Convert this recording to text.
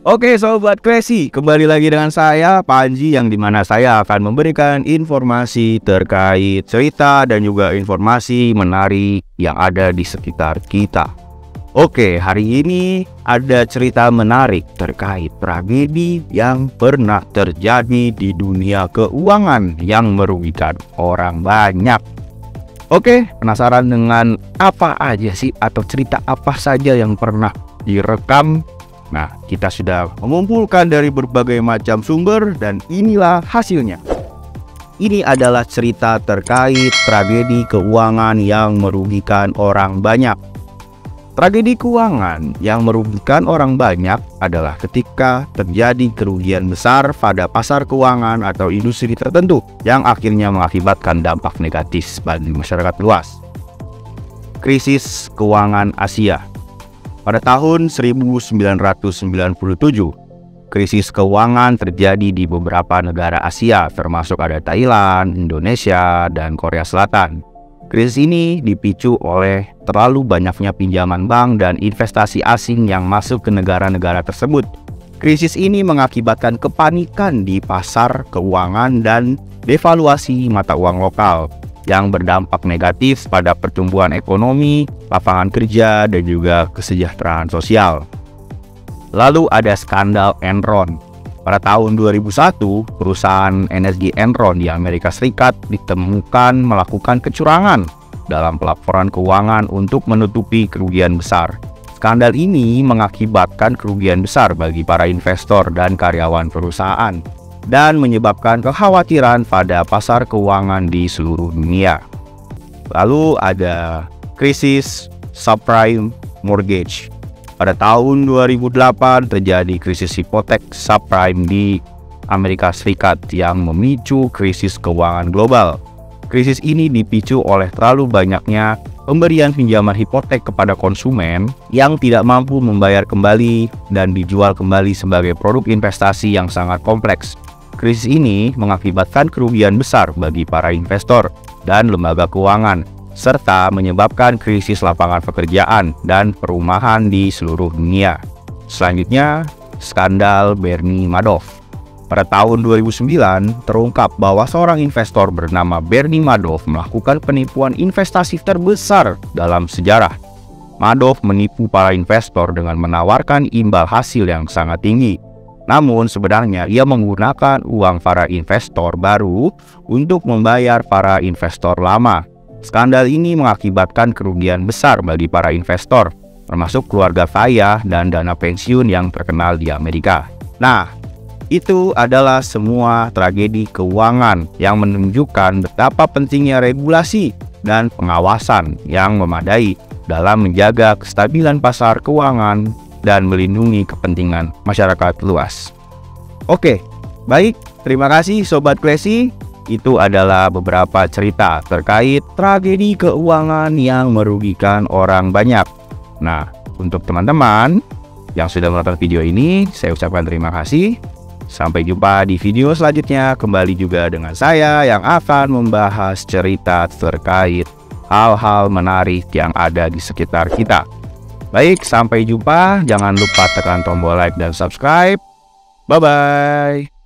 Oke Sobat Crazy, kembali lagi dengan saya Panji yang di mana saya akan memberikan informasi terkait cerita dan juga informasi menarik yang ada di sekitar kita. Oke, hari ini ada cerita menarik terkait tragedi yang pernah terjadi di dunia keuangan yang merugikan orang banyak. Oke, penasaran dengan apa aja sih atau cerita apa saja yang pernah direkam Nah, kita sudah mengumpulkan dari berbagai macam sumber dan inilah hasilnya. Ini adalah cerita terkait tragedi keuangan yang merugikan orang banyak. Tragedi keuangan yang merugikan orang banyak adalah ketika terjadi kerugian besar pada pasar keuangan atau industri tertentu yang akhirnya mengakibatkan dampak negatif bagi masyarakat luas. Krisis keuangan Asia pada tahun 1997, krisis keuangan terjadi di beberapa negara Asia, termasuk ada Thailand, Indonesia, dan Korea Selatan. Krisis ini dipicu oleh terlalu banyaknya pinjaman bank dan investasi asing yang masuk ke negara-negara tersebut. Krisis ini mengakibatkan kepanikan di pasar keuangan dan devaluasi mata uang lokal yang berdampak negatif pada pertumbuhan ekonomi, lapangan kerja, dan juga kesejahteraan sosial. Lalu ada skandal Enron. Pada tahun 2001, perusahaan energi Enron di Amerika Serikat ditemukan melakukan kecurangan dalam pelaporan keuangan untuk menutupi kerugian besar. Skandal ini mengakibatkan kerugian besar bagi para investor dan karyawan perusahaan dan menyebabkan kekhawatiran pada pasar keuangan di seluruh dunia. Lalu ada krisis subprime mortgage. Pada tahun 2008 terjadi krisis hipotek subprime di Amerika Serikat yang memicu krisis keuangan global. Krisis ini dipicu oleh terlalu banyaknya pemberian pinjaman hipotek kepada konsumen yang tidak mampu membayar kembali dan dijual kembali sebagai produk investasi yang sangat kompleks. Krisis ini mengakibatkan kerugian besar bagi para investor dan lembaga keuangan, serta menyebabkan krisis lapangan pekerjaan dan perumahan di seluruh dunia. Selanjutnya, skandal Bernie Madoff. Pada tahun 2009, terungkap bahwa seorang investor bernama Bernie Madoff melakukan penipuan investasi terbesar dalam sejarah. Madoff menipu para investor dengan menawarkan imbal hasil yang sangat tinggi, namun sebenarnya ia menggunakan uang para investor baru untuk membayar para investor lama. Skandal ini mengakibatkan kerugian besar bagi para investor, termasuk keluarga kaya dan dana pensiun yang terkenal di Amerika. Nah, itu adalah semua tragedi keuangan yang menunjukkan betapa pentingnya regulasi dan pengawasan yang memadai dalam menjaga kestabilan pasar keuangan dan melindungi kepentingan masyarakat luas. Oke, baik. Terima kasih Sobat Klesi. Itu adalah beberapa cerita terkait tragedi keuangan yang merugikan orang banyak. Nah, untuk teman-teman yang sudah menonton video ini, saya ucapkan terima kasih. Sampai jumpa di video selanjutnya. Kembali juga dengan saya yang akan membahas cerita terkait hal-hal menarik yang ada di sekitar kita. Baik, sampai jumpa. Jangan lupa tekan tombol like dan subscribe. Bye-bye.